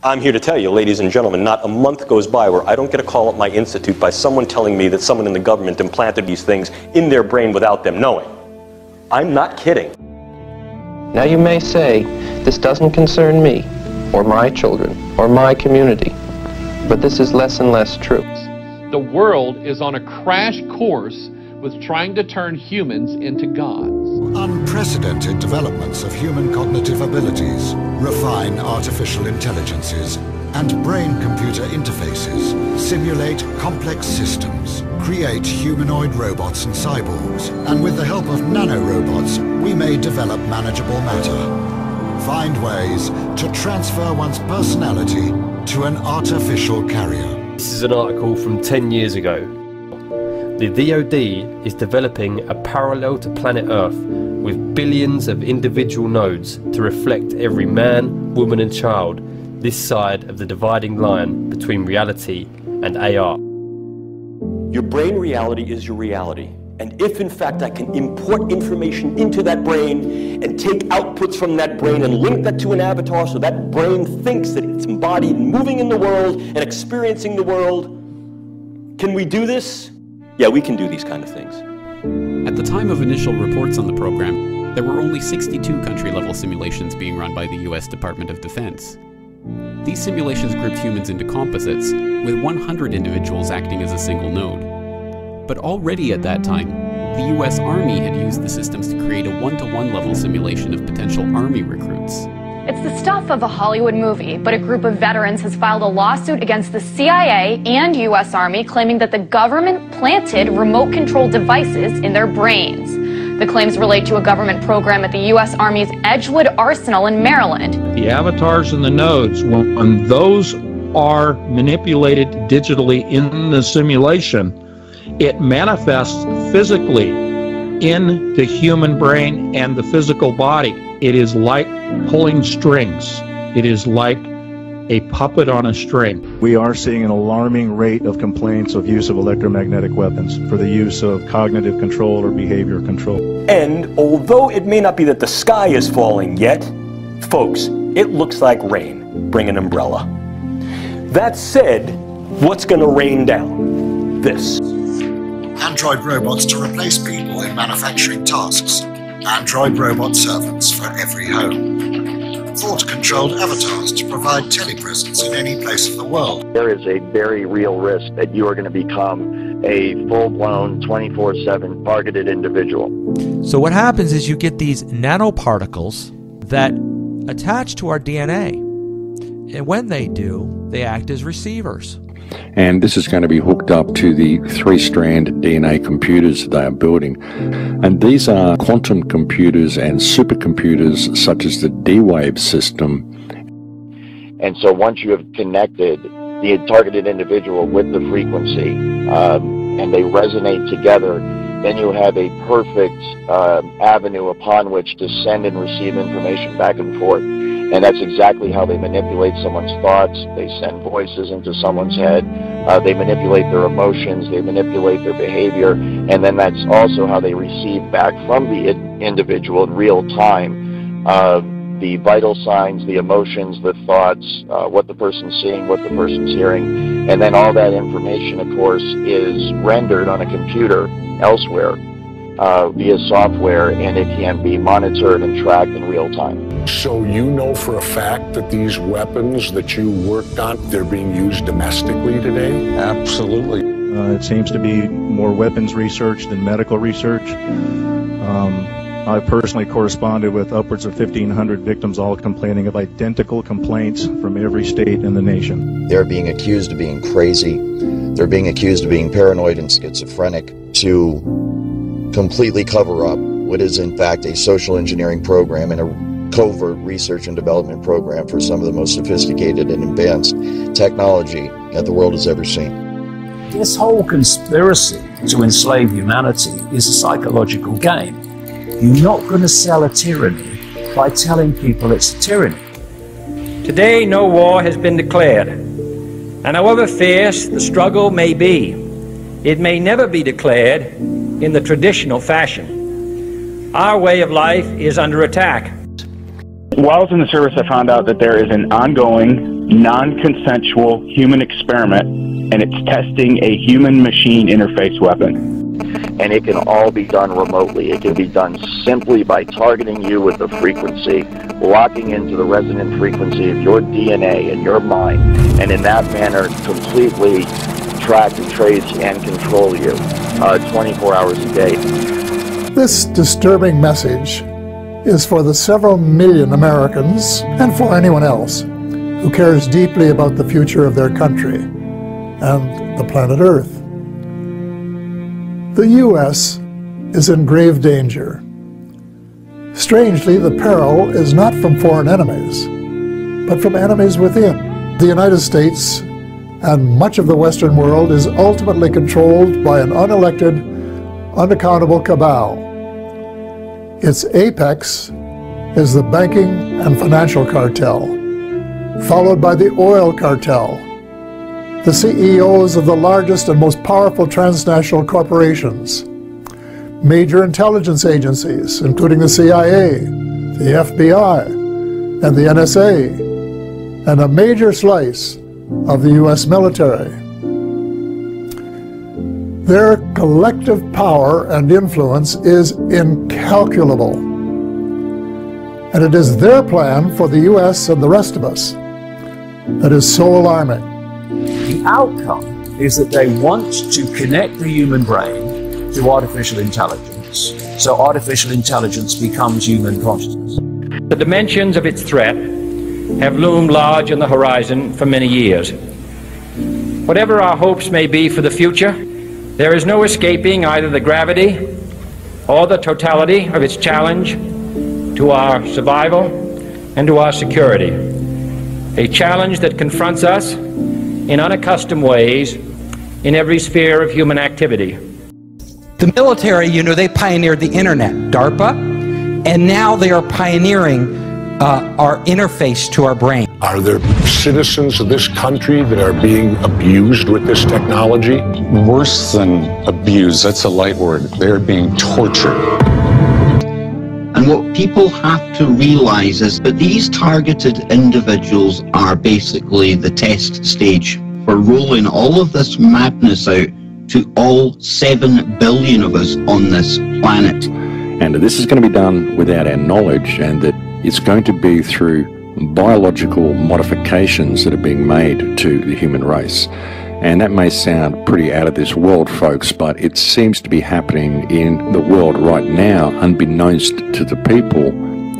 I'm here to tell you, ladies and gentlemen, not a month goes by where I don't get a call at my institute by someone telling me that someone in the government implanted these things in their brain without them knowing. I'm not kidding. Now you may say, this doesn't concern me, or my children, or my community. But this is less and less true. The world is on a crash course with trying to turn humans into gods. Unprecedented developments of human cognitive abilities, refine artificial intelligences, and brain-computer interfaces simulate complex systems, create humanoid robots and cyborgs, and with the help of nanorobots, we may develop manageable matter. Find ways to transfer one's personality to an artificial carrier. This is an article from 10 years ago. The DoD is developing a parallel to planet Earth with billions of individual nodes to reflect every man, woman and child this side of the dividing line between reality and AR. Your brain reality is your reality. And if in fact I can import information into that brain and take outputs from that brain and link that to an avatar so that brain thinks that it's embodied moving in the world and experiencing the world, can we do this? Yeah, we can do these kind of things. At the time of initial reports on the program, there were only 62 country level simulations being run by the US Department of Defense. These simulations grouped humans into composites, with 100 individuals acting as a single node. But already at that time, the US Army had used the systems to create a one to one level simulation of potential Army recruits. It's the stuff of a Hollywood movie, but a group of veterans has filed a lawsuit against the CIA and U.S. Army claiming that the government planted remote control devices in their brains. The claims relate to a government program at the U.S. Army's Edgewood Arsenal in Maryland. The avatars and the nodes, when those are manipulated digitally in the simulation, it manifests physically in the human brain and the physical body. It is like pulling strings. It is like a puppet on a string. We are seeing an alarming rate of complaints of use of electromagnetic weapons for the use of cognitive control or behavior control. And although it may not be that the sky is falling yet, folks, it looks like rain. Bring an umbrella. That said, what's going to rain down? This. Android robots to replace people in manufacturing tasks. Android robot servants for every home. Thought-controlled avatars to provide telepresence in any place of the world. There is a very real risk that you are going to become a full-blown 24-7 targeted individual. So what happens is you get these nanoparticles that attach to our DNA. And when they do, they act as receivers. And this is going to be hooked up to the three strand DNA computers they are building. And these are quantum computers and supercomputers, such as the D Wave system. And so once you have connected the targeted individual with the frequency um, and they resonate together, then you have a perfect uh, avenue upon which to send and receive information back and forth. And that's exactly how they manipulate someone's thoughts. They send voices into someone's head. Uh, they manipulate their emotions. They manipulate their behavior. And then that's also how they receive back from the individual in real time uh, the vital signs, the emotions, the thoughts, uh, what the person's seeing, what the person's hearing. And then all that information, of course, is rendered on a computer elsewhere uh, via software, and it can be monitored and tracked in real time. So you know for a fact that these weapons that you worked on, they're being used domestically today? Absolutely. Uh, it seems to be more weapons research than medical research. Um, I personally corresponded with upwards of 1,500 victims, all complaining of identical complaints from every state in the nation. They're being accused of being crazy. They're being accused of being paranoid and schizophrenic to completely cover up what is, in fact, a social engineering program and a covert research and development program for some of the most sophisticated and advanced technology that the world has ever seen. This whole conspiracy to enslave humanity is a psychological game. You're not going to sell a tyranny by telling people it's a tyranny. Today, no war has been declared, and however fierce the struggle may be, it may never be declared in the traditional fashion. Our way of life is under attack. While I was in the service, I found out that there is an ongoing non consensual human experiment, and it's testing a human machine interface weapon. And it can all be done remotely. It can be done simply by targeting you with a frequency, locking into the resonant frequency of your DNA and your mind, and in that manner completely track and trace and control you uh, 24 hours a day. This disturbing message is for the several million Americans and for anyone else who cares deeply about the future of their country and the planet Earth. The U.S. is in grave danger. Strangely, the peril is not from foreign enemies, but from enemies within. The United States and much of the Western world is ultimately controlled by an unelected, unaccountable cabal. Its apex is the banking and financial cartel, followed by the oil cartel, the CEOs of the largest and most powerful transnational corporations, major intelligence agencies, including the CIA, the FBI, and the NSA, and a major slice of the U.S. military. Their collective power and influence is incalculable. And it is their plan for the U.S. and the rest of us that is so alarming. The outcome is that they want to connect the human brain to artificial intelligence. So artificial intelligence becomes human consciousness. The dimensions of its threat have loomed large on the horizon for many years. Whatever our hopes may be for the future, there is no escaping either the gravity or the totality of its challenge to our survival and to our security. A challenge that confronts us in unaccustomed ways in every sphere of human activity. The military, you know, they pioneered the internet, DARPA, and now they are pioneering uh, our interface to our brain. Are there citizens of this country that are being abused with this technology? Worse than abused, that's a light word. They're being tortured. And what people have to realize is that these targeted individuals are basically the test stage for rolling all of this madness out to all 7 billion of us on this planet. And this is going to be done without our knowledge, and that it's going to be through biological modifications that are being made to the human race. And that may sound pretty out of this world, folks, but it seems to be happening in the world right now, unbeknownst to the people.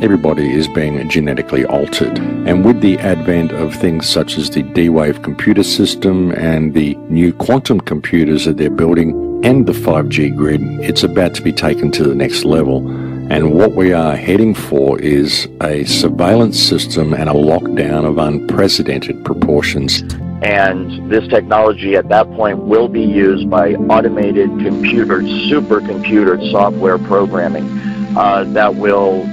Everybody is being genetically altered. And with the advent of things such as the D Wave computer system and the new quantum computers that they're building and the 5G grid, it's about to be taken to the next level. And what we are heading for is a surveillance system and a lockdown of unprecedented proportions. And this technology at that point will be used by automated computer, supercomputer software programming uh, that will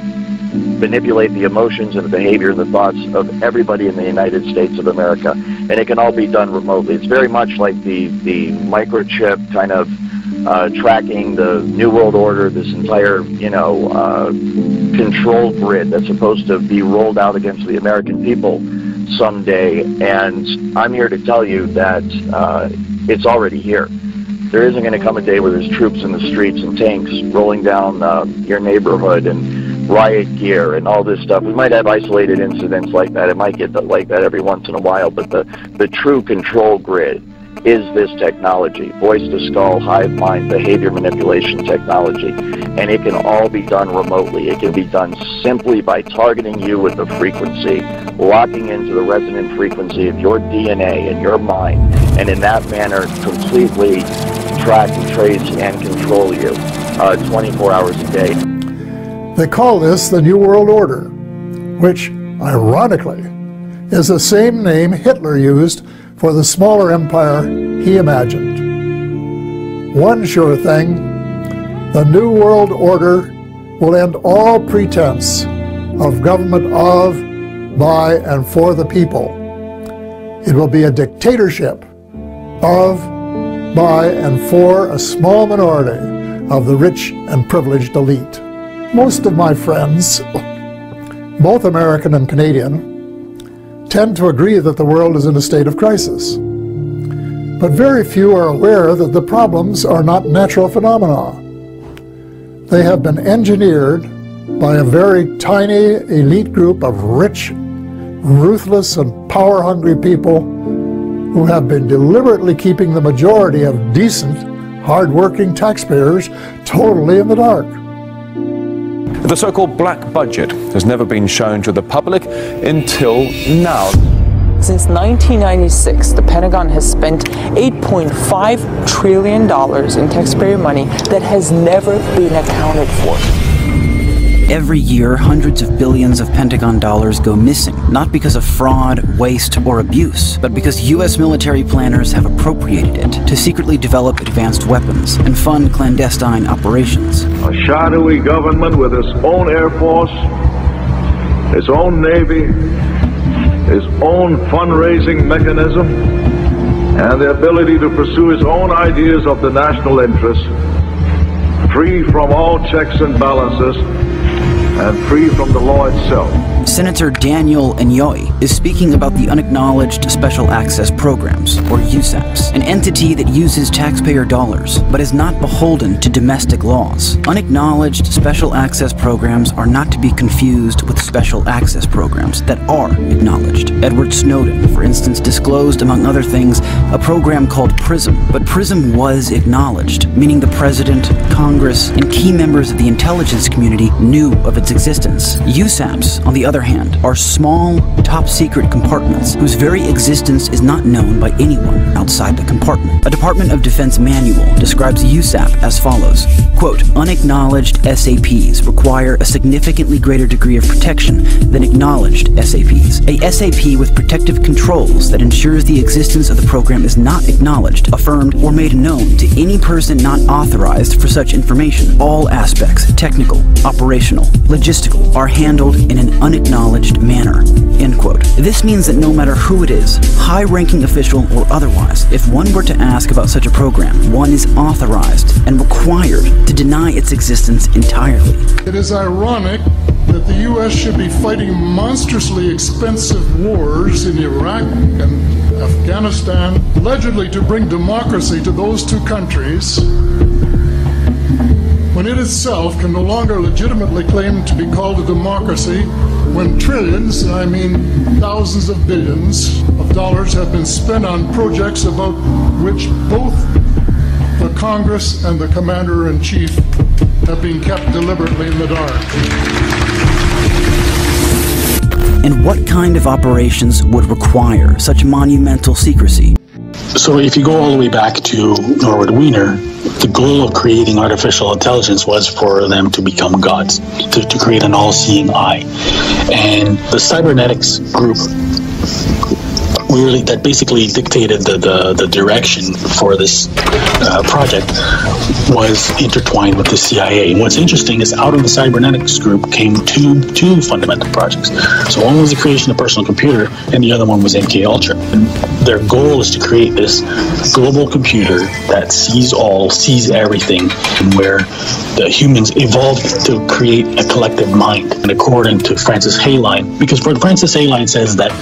manipulate the emotions and the behavior and the thoughts of everybody in the United States of America. And it can all be done remotely. It's very much like the, the microchip kind of uh, tracking the New World Order, this entire, you know, uh, control grid that's supposed to be rolled out against the American people someday. And I'm here to tell you that uh, it's already here. There isn't going to come a day where there's troops in the streets and tanks rolling down uh, your neighborhood and riot gear and all this stuff. We might have isolated incidents like that. It might get like that every once in a while, but the, the true control grid is this technology, voice to skull, hive mind, behavior manipulation technology. And it can all be done remotely. It can be done simply by targeting you with a frequency, locking into the resonant frequency of your DNA and your mind, and in that manner completely track trace and control you uh, 24 hours a day. They call this the New World Order, which, ironically, is the same name Hitler used for the smaller empire he imagined. One sure thing, the New World Order will end all pretense of government of, by, and for the people. It will be a dictatorship of, by, and for a small minority of the rich and privileged elite. Most of my friends, both American and Canadian, tend to agree that the world is in a state of crisis. But very few are aware that the problems are not natural phenomena. They have been engineered by a very tiny elite group of rich, ruthless, and power hungry people who have been deliberately keeping the majority of decent, hard-working taxpayers totally in the dark. The so called black budget has never been shown to the public until now. Since 1996, the Pentagon has spent $8.5 trillion in taxpayer money that has never been accounted for. Every year, hundreds of billions of Pentagon dollars go missing, not because of fraud, waste, or abuse, but because U.S. military planners have appropriated it to secretly develop advanced weapons and fund clandestine operations. A shadowy government with its own Air Force, its own Navy, its own fundraising mechanism, and the ability to pursue its own ideas of the national interest, free from all checks and balances and free from the law itself. Senator Daniel Inouye is speaking about the Unacknowledged Special Access Programs, or USAPs, an entity that uses taxpayer dollars but is not beholden to domestic laws. Unacknowledged Special Access Programs are not to be confused with special access programs that are acknowledged. Edward Snowden, for instance, disclosed, among other things, a program called PRISM, but PRISM was acknowledged, meaning the President, Congress, and key members of the intelligence community knew of its existence. USAPs, on the other hand, are small, top secret compartments whose very existence is not known by anyone outside the compartment. A Department of Defense manual describes USAP as follows Quote, unacknowledged SAPs require a significantly greater degree of protection than acknowledged SAPs. A SAP with protective controls that ensures the existence of the program is not acknowledged, affirmed, or made known to any person not authorized for such information. All aspects, technical, operational, logistical, are handled in an unacknowledged manner. End quote. This means that no matter who it is, high ranking official or otherwise, if one were to ask about such a program, one is authorized and required to deny its existence entirely. It is ironic that the U.S. should be fighting monstrously expensive wars in Iraq and Afghanistan, allegedly to bring democracy to those two countries, when it itself can no longer legitimately claim to be called a democracy, when trillions, I mean thousands of billions of dollars have been spent on projects about which both the Congress and the Commander in Chief have been kept deliberately in the dark. And what kind of operations would require such monumental secrecy? So, if you go all the way back to Norbert Wiener, the goal of creating artificial intelligence was for them to become gods, to, to create an all seeing eye. And the cybernetics group that basically dictated the, the, the direction for this uh, project was intertwined with the CIA. And what's interesting is out of the cybernetics group came two two fundamental projects. So one was the creation of personal computer, and the other one was MK Ultra. Their goal is to create this global computer that sees all, sees everything, and where the humans evolved to create a collective mind. And according to Francis Heylighen, because Francis Heylighen says that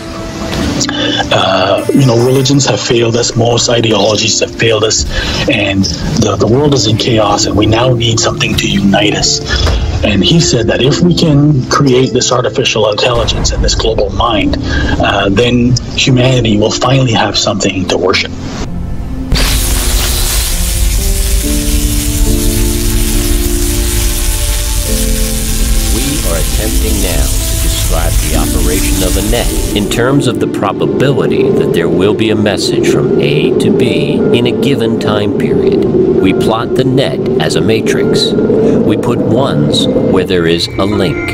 uh, you know, religions have failed us, most ideologies have failed us, and the, the world is in chaos, and we now need something to unite us. And he said that if we can create this artificial intelligence and this global mind, uh, then humanity will finally have something to worship. In terms of the probability that there will be a message from A to B in a given time period. We plot the net as a matrix. We put ones where there is a link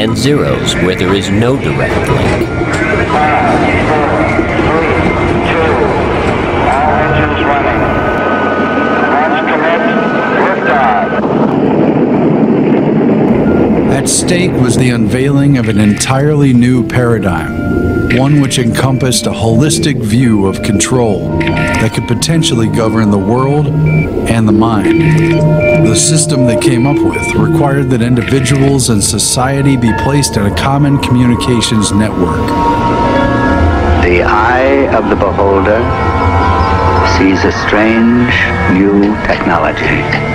and zeros where there is no direct link. At stake was the unveiling of an entirely new paradigm, one which encompassed a holistic view of control that could potentially govern the world and the mind. The system they came up with required that individuals and society be placed in a common communications network. the eye of the beholder sees a strange new technology.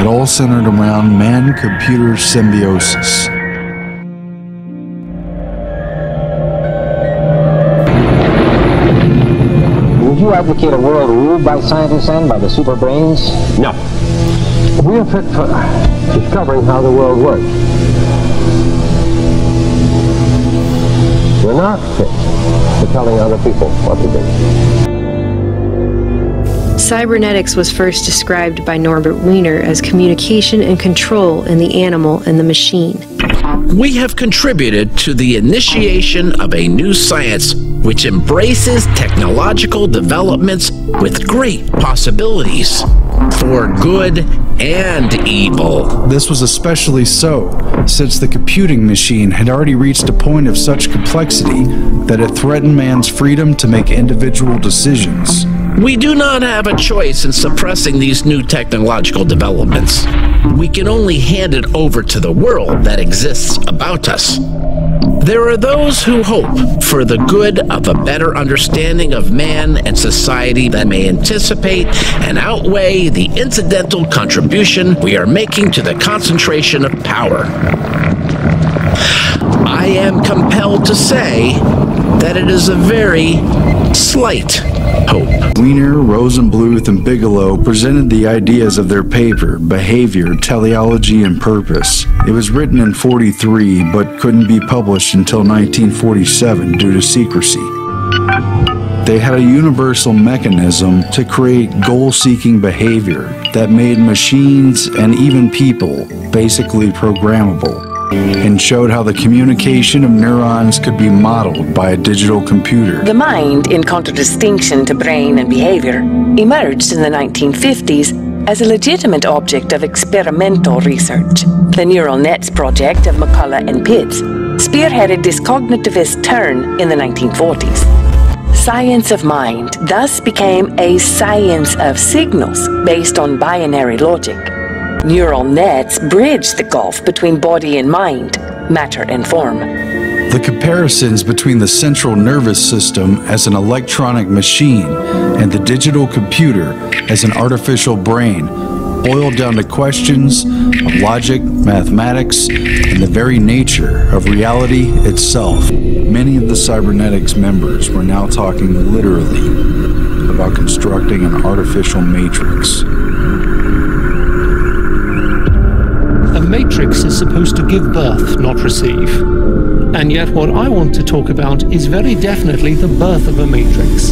It all centered around man computer symbiosis. Would you advocate a world ruled by scientists and by the super brains? No. We are fit for discovering how the world works. We're not fit for telling other people what to do. Cybernetics was first described by Norbert Wiener as communication and control in the animal and the machine. We have contributed to the initiation of a new science which embraces technological developments with great possibilities for good and evil. This was especially so since the computing machine had already reached a point of such complexity that it threatened man's freedom to make individual decisions. We do not have a choice in suppressing these new technological developments. We can only hand it over to the world that exists about us. There are those who hope for the good of a better understanding of man and society that may anticipate and outweigh the incidental contribution we are making to the concentration of power. I am compelled to say that it is a very slight hope. Wiener, Rosenbluth, and Bigelow presented the ideas of their paper, Behavior, Teleology, and Purpose. It was written in 43, but couldn't be published until 1947 due to secrecy. They had a universal mechanism to create goal seeking behavior that made machines and even people basically programmable and showed how the communication of neurons could be modeled by a digital computer. The mind, in contradistinction to brain and behavior, emerged in the 1950s as a legitimate object of experimental research. The Neural Nets project of McCulloch and Pitts spearheaded this cognitivist turn in the 1940s. Science of mind thus became a science of signals based on binary logic. Neural nets bridge the gulf between body and mind, matter and form. The comparisons between the central nervous system as an electronic machine and the digital computer as an artificial brain boiled down to questions of logic, mathematics, and the very nature of reality itself. Many of the cybernetics members were now talking literally about constructing an artificial matrix. A matrix is supposed to give birth, not receive. And yet, what I want to talk about is very definitely the birth of a matrix.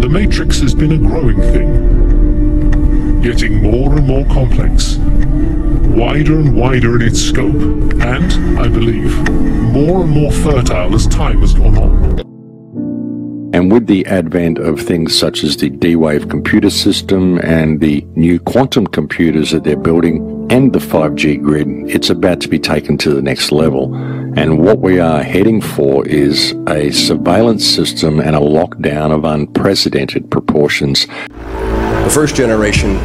The matrix has been a growing thing, getting more and more complex, wider and wider in its scope, and, I believe, more and more fertile as time has gone on. And with the advent of things such as the D Wave computer system and the new quantum computers that they're building and the 5G grid, it's about to be taken to the next level. And what we are heading for is a surveillance system and a lockdown of unprecedented proportions. The first generation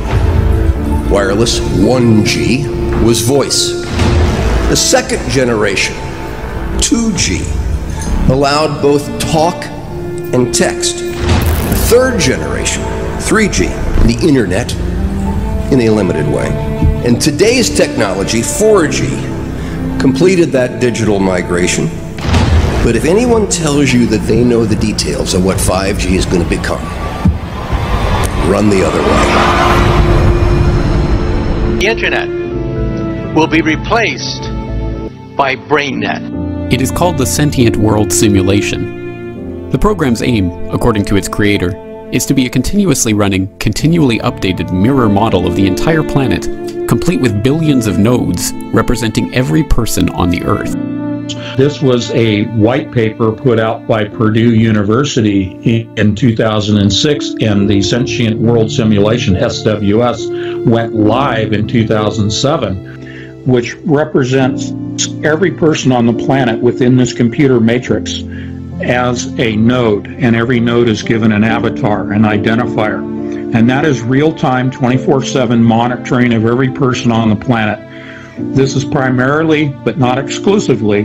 wireless 1G was voice. The second generation 2G allowed both talk and text. The third generation 3G, the internet, in a limited way. And today's technology 4G completed that digital migration. But if anyone tells you that they know the details of what 5G is going to become, run the other way. The internet will be replaced by BrainNet. It is called the Sentient World Simulation. The program's aim, according to its creator, is to be a continuously running, continually updated mirror model of the entire planet, complete with billions of nodes representing every person on the Earth. This was a white paper put out by Purdue University in 2006, and the Sentient World Simulation, SWS, went live in 2007, which represents every person on the planet within this computer matrix as a node, and every node is given an avatar, an identifier. And that is real time, 24 7 monitoring of every person on the planet This is primarily, but not exclusively,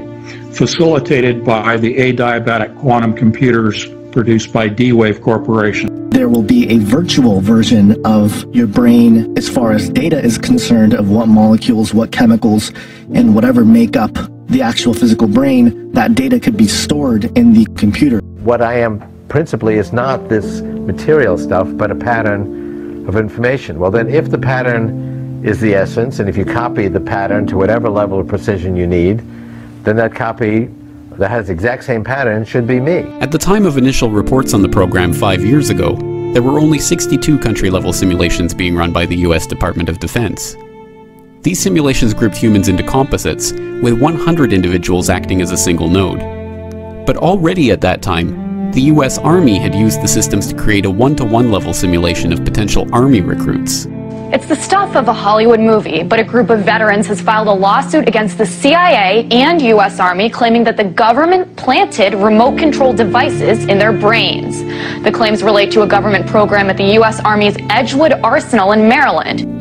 facilitated by the adiabatic quantum computers produced by D-Wave Corporation. There will be a virtual version of your brain as far as data is concerned of what molecules, what chemicals, and whatever make up the actual physical brain, that data could be stored in the computer. What I am principally is not this material stuff, but a pattern of information. Well, then, if the pattern is the essence, and if you copy the pattern to whatever level of precision you need, then that copy that has the exact same pattern should be me. At the time of initial reports on the program five years ago, there were only 62 country level simulations being run by the US Department of Defense. These simulations grouped humans into composites, with 100 individuals acting as a single node. But already at that time, the US Army had used the systems to create a one-to-one level simulation of potential Army recruits. It's the stuff of a Hollywood movie, but a group of veterans has filed a lawsuit against the CIA and U.S. Army claiming that the government planted remote control devices in their brains. The claims relate to a government program at the U.S. Army's Edgewood Arsenal in Maryland.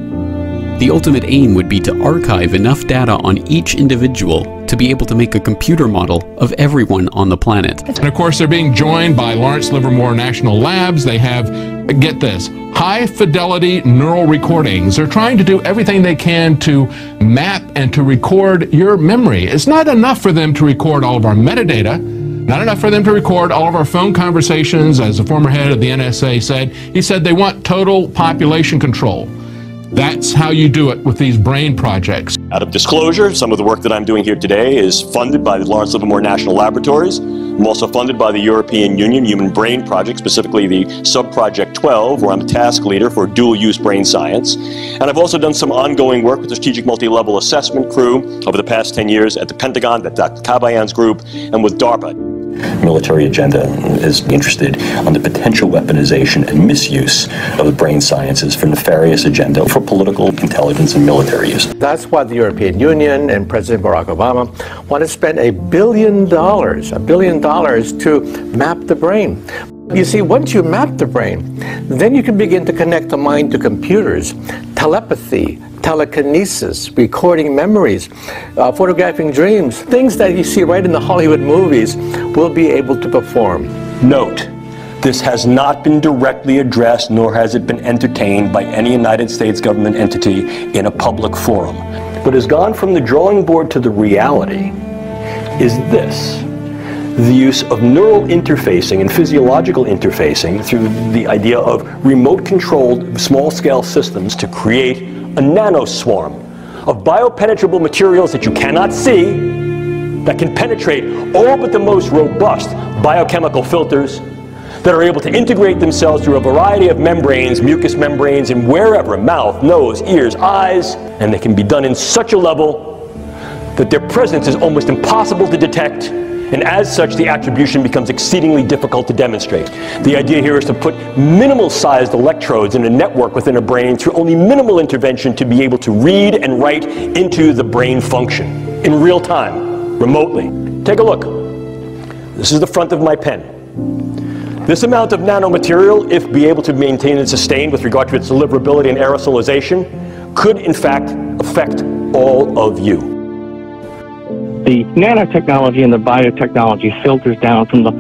The ultimate aim would be to archive enough data on each individual to be able to make a computer model of everyone on the planet. And of course, they're being joined by Lawrence Livermore National Labs. They have, get this, high fidelity neural recordings. They're trying to do everything they can to map and to record your memory. It's not enough for them to record all of our metadata. Not enough for them to record all of our phone conversations, as the former head of the NSA said. He said they want total population control. That's how you do it with these brain projects. Out of disclosure, some of the work that I'm doing here today is funded by the Lawrence Livermore National Laboratories. I'm also funded by the European Union Human Brain Project, specifically the Sub-Project 12, where I'm a task leader for dual-use brain science. And I've also done some ongoing work with the Strategic Multi-Level Assessment Crew over the past 10 years at the Pentagon, that Dr. Cabayan's group, and with DARPA military agenda is interested on the potential weaponization and misuse of the brain sciences for nefarious agenda for political intelligence and military use. That's why the European Union and President Barack Obama want to spend a billion dollars, a billion dollars to map the brain. You see, once you map the brain, then you can begin to connect the mind to computers, telepathy, telekinesis, recording memories, uh, photographing dreams, things that you see right in the Hollywood movies, will be able to perform. Note, this has not been directly addressed nor has it been entertained by any United States government entity in a public forum. What has gone from the drawing board to the reality is this the use of neural interfacing and physiological interfacing through the idea of remote controlled small scale systems to create a nanoswarm of biopenetrable materials that you cannot see that can penetrate all but the most robust biochemical filters that are able to integrate themselves through a variety of membranes, mucous membranes, and wherever, mouth, nose, ears, eyes, and they can be done in such a level that their presence is almost impossible to detect and as such the attribution becomes exceedingly difficult to demonstrate. The idea here is to put minimal sized electrodes in a network within a brain through only minimal intervention to be able to read and write into the brain function in real time, remotely. Take a look. This is the front of my pen. This amount of nanomaterial, if be able to maintain and sustain with regard to its deliverability and aerosolization, could in fact affect all of you the nanotechnology and the biotechnology filters down from the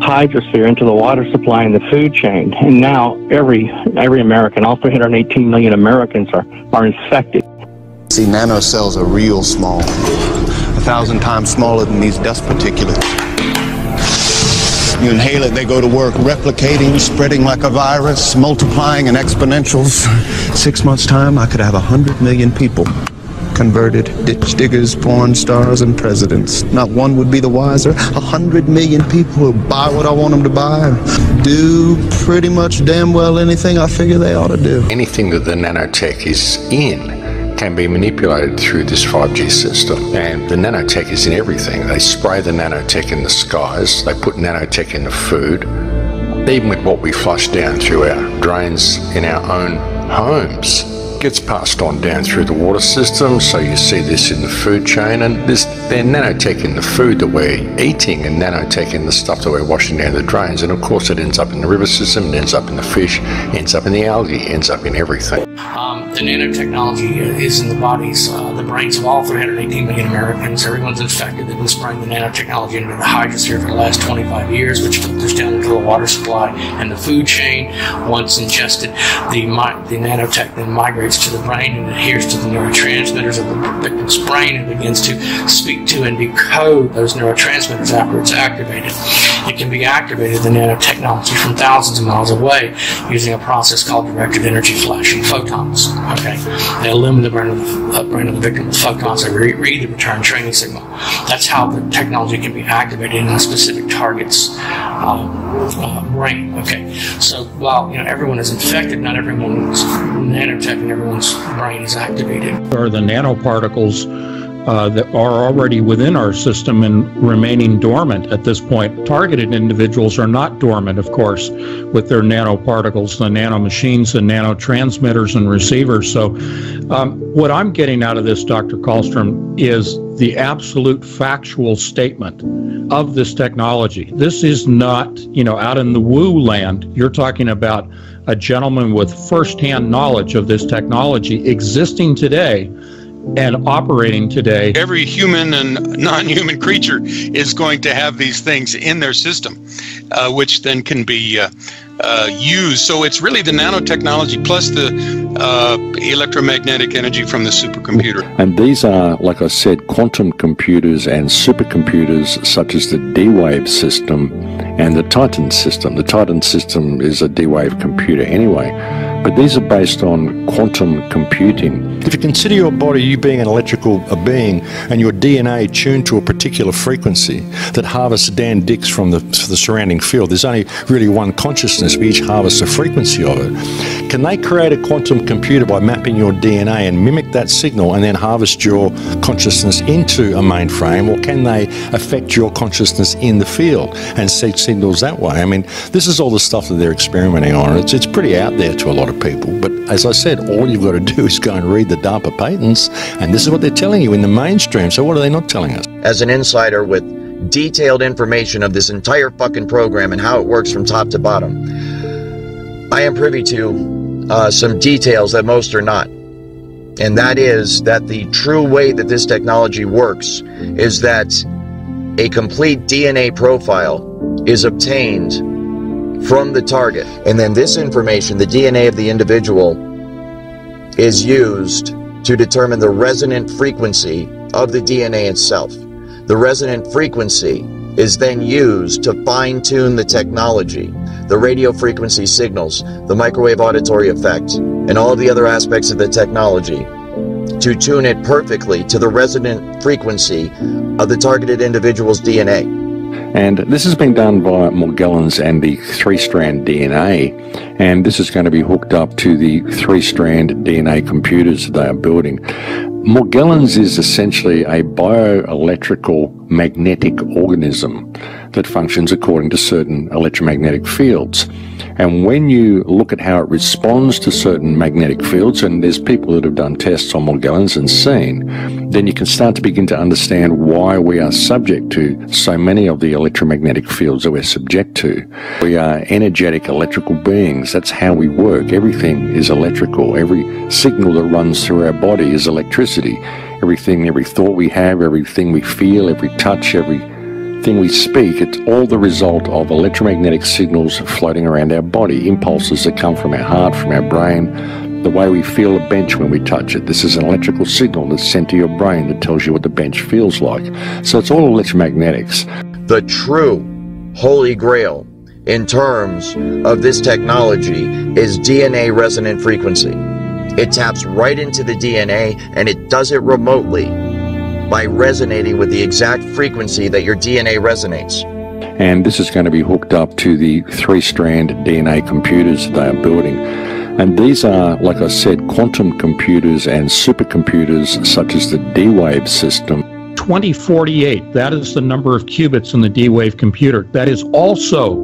hydrosphere into the water supply and the food chain. And now every every American, all 318 million Americans are, are infected. See, nanocells are real small, a thousand times smaller than these dust particulates. You inhale it, they go to work replicating, spreading like a virus, multiplying in exponentials. Six months' time, I could have a hundred million people converted, ditch diggers, porn stars, and presidents. Not one would be the wiser. A hundred million people will buy what I want them to buy and do pretty much damn well anything I figure they ought to do. Anything that the nanotech is in can be manipulated through this 5G system. And the nanotech is in everything. They spray the nanotech in the skies, they put nanotech in the food. Even with what we flush down through our drains in our own homes, gets passed on down through the water system. So you see this in the food chain, and this they're nanotech in the food that we're eating, and nanotech in the stuff that we're washing down the drains. And of course, it ends up in the river system, it ends up in the fish, ends up in the algae, ends up in everything. Um, The nanotechnology is in the bodies, uh, the brains of all 318 million Americans. Everyone's infected. They've been spraying the nanotechnology into the hydrosphere for the last 25 years, which filters down into the water supply and the food chain. Once ingested, the, the nanotech then migrates to the brain and adheres to the neurotransmitters of the victim's brain and begins to speak to and decode those neurotransmitters after it's activated. It can be activated, the nanotechnology, from thousands of miles away using a process called directed energy flashing photons. Okay, they illumine the brain of the, uh, brain of the victim with photons. They re- read the return training signal. That's how the technology can be activated in a specific target's uh, uh, brain. Okay, so while you know everyone is infected, not everyone's nanotech and everyone's brain is activated. Are the nanoparticles uh, that are already within our system and remaining dormant at this point. Targeted individuals are not dormant, of course, with their nanoparticles, the nanomachines, the nanotransmitters and receivers. So, um, what I'm getting out of this, Dr. Karlstrom, is the absolute factual statement of this technology. This is not, you know, out in the woo land. You're talking about a gentleman with firsthand knowledge of this technology existing today and operating today. Every human and non human creature is going to have these things in their system, uh, which then can be uh, uh, used. So it's really the nanotechnology plus the uh, electromagnetic energy from the supercomputer. And these are, like I said, quantum computers and supercomputers such as the D Wave system and the Titan system. The Titan system is a D Wave computer anyway but these are based on quantum computing. If you consider your body, you being an electrical being, and your DNA tuned to a particular frequency that harvests Dan Dicks from the, the surrounding field, there's only really one consciousness, we each harvest a frequency of it. Can they create a quantum computer by mapping your DNA and mimic that signal and then harvest your consciousness into a mainframe, or can they affect your consciousness in the field and seek signals that way? I mean, this is all the stuff that they're experimenting on. It's, it's pretty out there to a lot of people. But as I said, all you've got to do is go and read the DARPA patents, and this is what they're telling you in the mainstream. So what are they not telling us? As an insider with detailed information of this entire fucking program and how it works from top to bottom, I am privy to uh, some details that most are not. And that is that the true way that this technology works is that a complete DNA profile is obtained from the target. And then this information, the DNA of the individual, is used to determine the resonant frequency of the DNA itself. The resonant frequency is then used to fine tune the technology, the radio frequency signals, the microwave auditory effect, and all of the other aspects of the technology to tune it perfectly to the resonant frequency of the targeted individual's DNA. And this has been done by Morgellons and the three strand DNA. And this is going to be hooked up to the three strand DNA computers they are building. Morgellons is essentially a bioelectrical magnetic organism that functions according to certain electromagnetic fields. And when you look at how it responds to certain magnetic fields, and there's people that have done tests on Morgellons and seen, then you can start to begin to understand why we are subject to so many of the electromagnetic fields that we're subject to. We are energetic electrical beings. That's how we work. Everything is electrical. Every signal that runs through our body is electricity. Everything, every thought we have, everything we feel, every touch, everything we speak, it's all the result of electromagnetic signals floating around our body, impulses that come from our heart, from our brain, the way we feel a bench when we touch it. This is an electrical signal that's sent to your brain that tells you what the bench feels like. So it's all electromagnetics. The true holy grail in terms of this technology is DNA resonant frequency. It taps right into the DNA and it does it remotely by resonating with the exact frequency that your DNA resonates. And this is going to be hooked up to the three strand DNA computers they are building. And these are, like I said, quantum computers and supercomputers such as the D Wave system. 2048, that is the number of qubits in the D Wave computer. That is also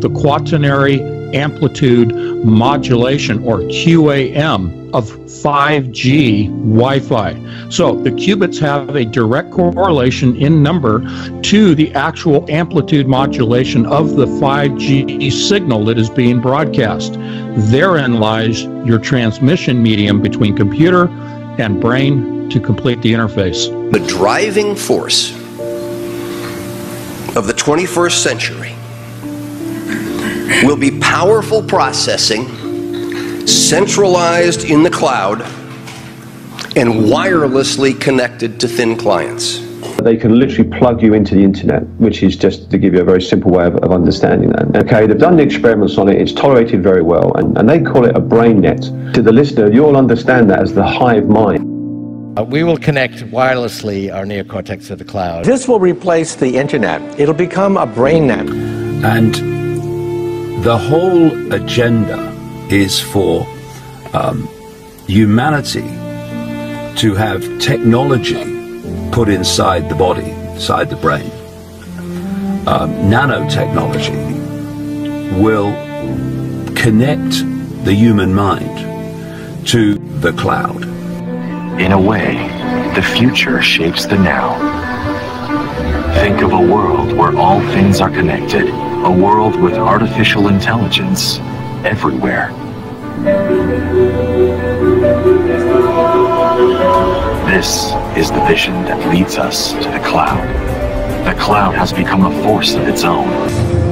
the quaternary amplitude modulation or QAM of 5G Wi Fi. So the qubits have a direct correlation in number to the actual amplitude modulation of the 5G signal that is being broadcast. Therein lies your transmission medium between computer and brain to complete the interface. The driving force of the 21st century will be powerful processing centralized in the cloud and wirelessly connected to thin clients. They can literally plug you into the internet, which is just to give you a very simple way of, of understanding that. Okay, they've done the experiments on it, it's tolerated very well, and, and they call it a brain net. To the listener, you'll understand that as the hive mind. Uh, we will connect wirelessly our neocortex to the cloud. This will replace the internet. It'll become a brain net. And the whole agenda is for um, humanity to have technology put inside the body, inside the brain. Um, nanotechnology will connect the human mind to the cloud. In a way, the future shapes the now. Think of a world where all things are connected, a world with artificial intelligence everywhere. This is the vision that leads us to the cloud. The cloud has become a force of its own.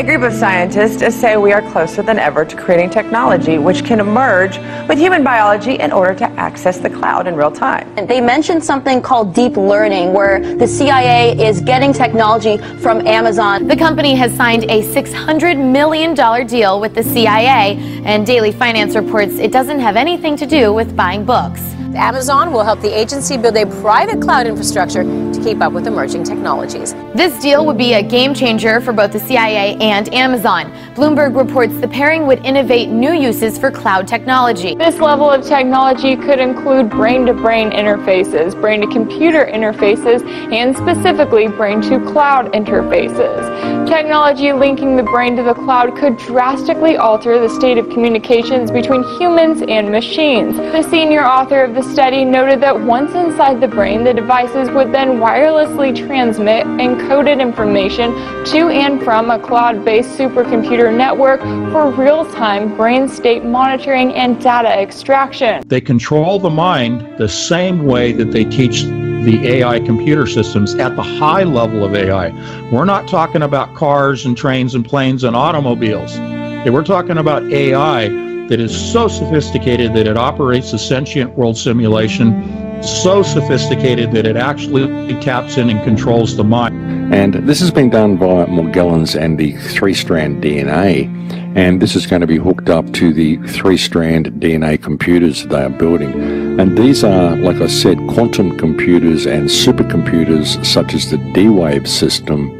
A group of scientists say we are closer than ever to creating technology which can emerge with human biology in order to access the cloud in real time. And they mentioned something called deep learning, where the CIA is getting technology from Amazon. The company has signed a $600 million deal with the CIA, and Daily Finance reports it doesn't have anything to do with buying books. Amazon will help the agency build a private cloud infrastructure to keep up with emerging technologies. This deal would be a game changer for both the CIA and Amazon. Bloomberg reports the pairing would innovate new uses for cloud technology. This level of technology could include brain to brain interfaces, brain to computer interfaces, and specifically brain to cloud interfaces. Technology linking the brain to the cloud could drastically alter the state of communications between humans and machines. The senior author of the study noted that once inside the brain, the devices would then wirelessly transmit encoded information to and from a cloud-based supercomputer network for real-time brain state monitoring and data extraction. They control the mind the same way that they teach the AI computer systems at the high level of AI. We're not talking about cars and trains and planes and automobiles. We're talking about AI that is so sophisticated that it operates a sentient world simulation, so sophisticated that it actually taps in and controls the mind. And this has been done via Morgellons and the three strand DNA. And this is going to be hooked up to the three strand DNA computers they are building. And these are, like I said, quantum computers and supercomputers such as the D Wave system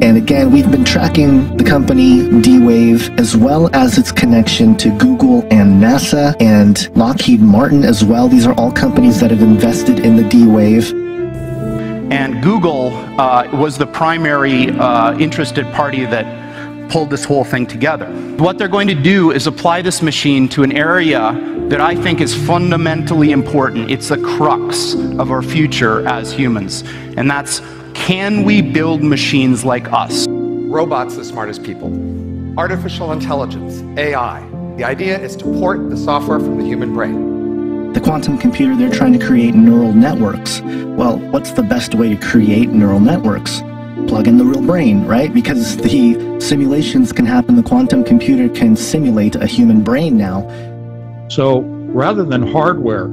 and again, we've been tracking the company D-Wave as well as its connection to Google and NASA and Lockheed Martin as well. These are all companies that have invested in the D-Wave. And Google uh, was the primary uh, interested party that pulled this whole thing together. What they're going to do is apply this machine to an area that I think is fundamentally important. It's the crux of our future as humans, and that's can we build machines like us? Robots the smartest people. Artificial intelligence, AI. The idea is to port the software from the human brain. The quantum computer, they're trying to create neural networks. Well, what's the best way to create neural networks? Plug in the real brain, right? Because the simulations can happen, the quantum computer can simulate a human brain now. So rather than hardware,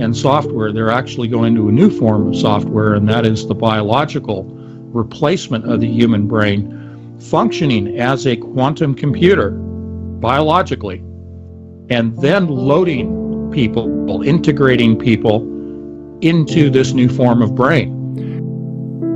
and software, they're actually going to a new form of software, and that is the biological replacement of the human brain functioning as a quantum computer biologically, and then loading people, integrating people into this new form of brain.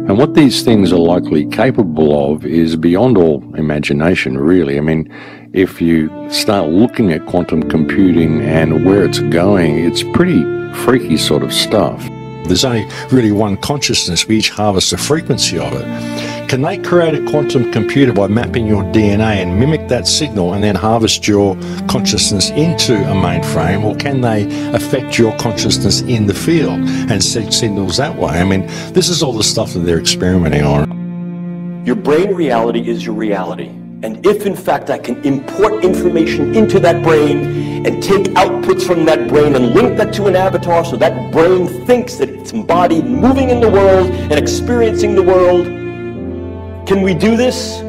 And what these things are likely capable of is beyond all imagination, really. I mean, if you start looking at quantum computing and where it's going, it's pretty freaky sort of stuff. There's only really one consciousness. We each harvest the frequency of it. can they create a quantum computer by mapping your DNA and mimic that signal and then harvest your consciousness into a mainframe, or can they affect your consciousness in the field and send signals that way? I mean, this is all the stuff that they're experimenting on. Your brain reality is your reality. And if in fact I can import information into that brain and take outputs from that brain and link that to an avatar so that brain thinks that it's embodied, moving in the world and experiencing the world, can we do this?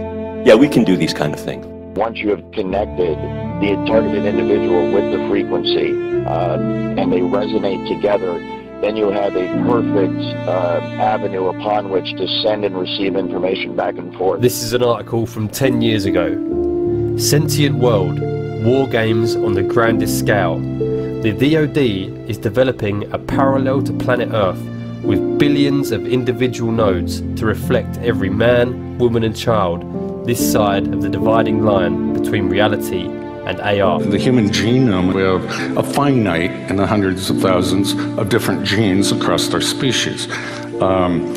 Yeah, we can do these kind of things. Once you have connected the targeted individual with the frequency uh, and they resonate together, then you have a perfect uh, avenue upon which to send and receive information back and forth. This is an article from 10 years ago. Sentient World War Games on the Grandest Scale. The DoD is developing a parallel to planet Earth with billions of individual nodes to reflect every man, woman, and child this side of the dividing line between reality and AR. The human genome, we have a finite in the hundreds of thousands of different genes across our species. Um,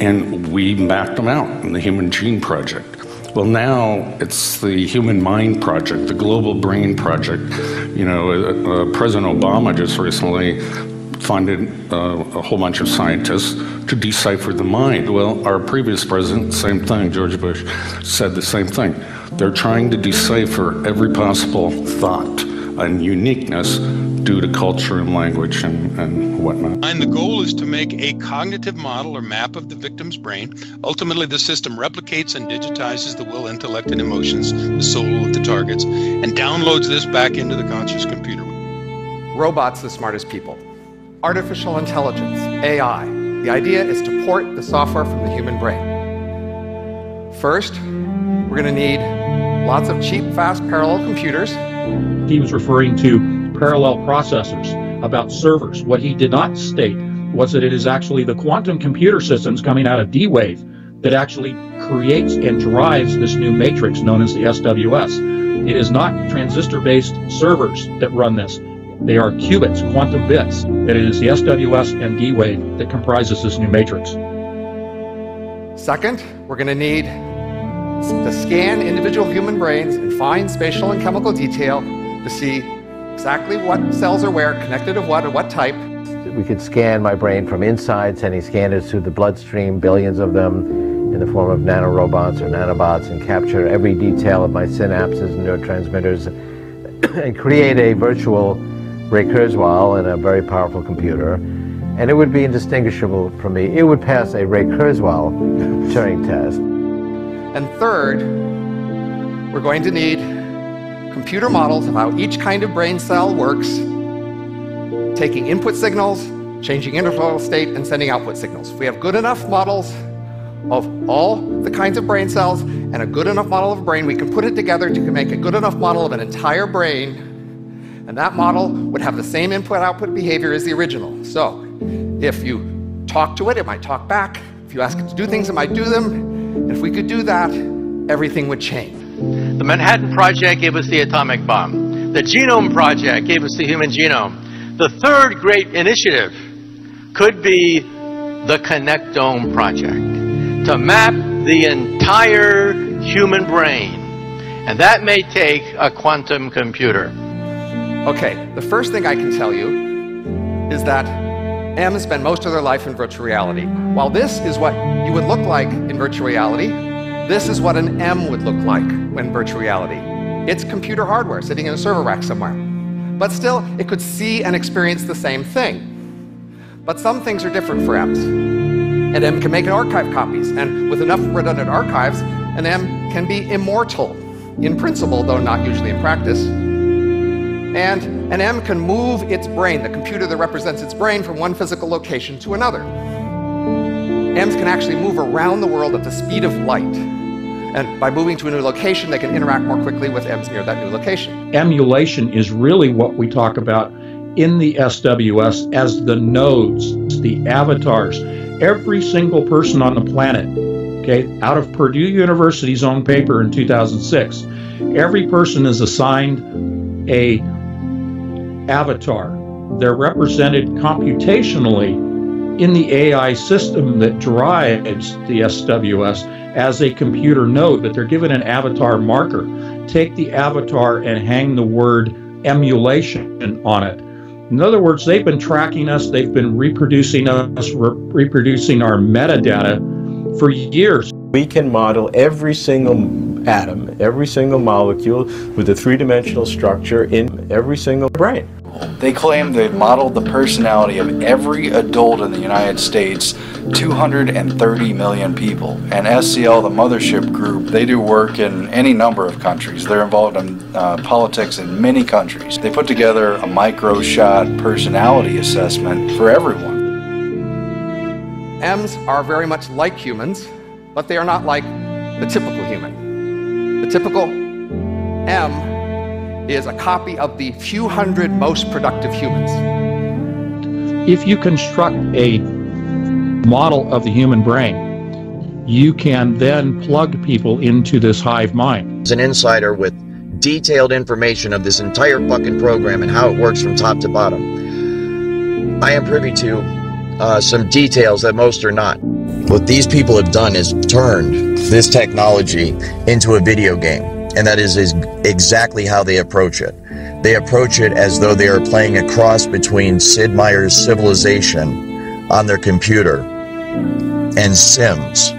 and we mapped them out in the Human Gene Project. Well, now it's the Human Mind Project, the Global Brain Project. You know, uh, uh, President Obama just recently funded uh, a whole bunch of scientists to decipher the mind. Well, our previous president, same thing, George Bush, said the same thing. They're trying to decipher every possible thought and uniqueness due to culture and language and, and whatnot. And the goal is to make a cognitive model or map of the victim's brain. Ultimately, the system replicates and digitizes the will, intellect, and emotions, the soul of the targets, and downloads this back into the conscious computer. Robots the smartest people. Artificial intelligence, AI. The idea is to port the software from the human brain. First, we're going to need lots of cheap, fast parallel computers. He was referring to parallel processors, about servers. What he did not state was that it is actually the quantum computer systems coming out of D Wave that actually creates and drives this new matrix known as the SWS. It is not transistor based servers that run this. They are qubits, quantum bits, and it is the SWS and D Wave that comprises this new matrix. Second, we're going to need to scan individual human brains in fine spatial and chemical detail to see exactly what cells are where, connected to what, and what type. We could scan my brain from inside, sending scanners through the bloodstream, billions of them in the form of nanorobots or nanobots, and capture every detail of my synapses and neurotransmitters and create a virtual Ray Kurzweil in a very powerful computer. And it would be indistinguishable from me. It would pass a Ray Kurzweil Turing test. And third, we're going to need computer models of how each kind of brain cell works, taking input signals, changing interval state, and sending output signals. If we have good enough models of all the kinds of brain cells and a good enough model of a brain, we can put it together to make a good enough model of an entire brain, and that model would have the same input-output behavior as the original. So if you talk to it, it might talk back. If you ask it to do things, it might do them. And if we could do that, everything would change. The Manhattan Project gave us the atomic bomb. The Genome Project gave us the human genome. The third great initiative could be the Connectome Project to map the entire human brain. And that may take a quantum computer. Okay, the first thing I can tell you is that M spend most of their life in virtual reality. While this is what you would look like in virtual reality, this is what an M would look like in virtual reality. It's computer hardware sitting in a server rack somewhere. But still, it could see and experience the same thing. But some things are different for M's. An M can make archive copies, and with enough redundant archives, an M can be immortal, in principle, though not usually in practice. And an M can move its brain, the computer that represents its brain, from one physical location to another. M's can actually move around the world at the speed of light. And by moving to a new location, they can interact more quickly with M's near that new location. Emulation is really what we talk about in the SWS as the nodes, the avatars. Every single person on the planet, okay, out of Purdue University's own paper in 2006, every person is assigned a avatar. They're represented computationally in the AI system that drives the SWS as a computer node, but they're given an avatar marker. Take the avatar and hang the word emulation on it. In other words, they've been tracking us, they've been reproducing us, re- reproducing our metadata for years. We can model every single atom, every single molecule with a three dimensional structure in every single brain. They claim they've modeled the personality of every adult in the United States, 230 million people. And SCL, the mothership group, they do work in any number of countries. They're involved in uh, politics in many countries. They put together a micro shot personality assessment for everyone. M's are very much like humans, but they are not like the typical human. The typical M is a copy of the few hundred most productive humans. If you construct a model of the human brain, you can then plug people into this hive mind. As an insider with detailed information of this entire fucking program and how it works from top to bottom, I am privy to uh, some details that most are not. What these people have done is turned this technology into a video game and that is, is exactly how they approach it. They approach it as though they are playing a cross between Sid Meier's Civilization on their computer and Sims,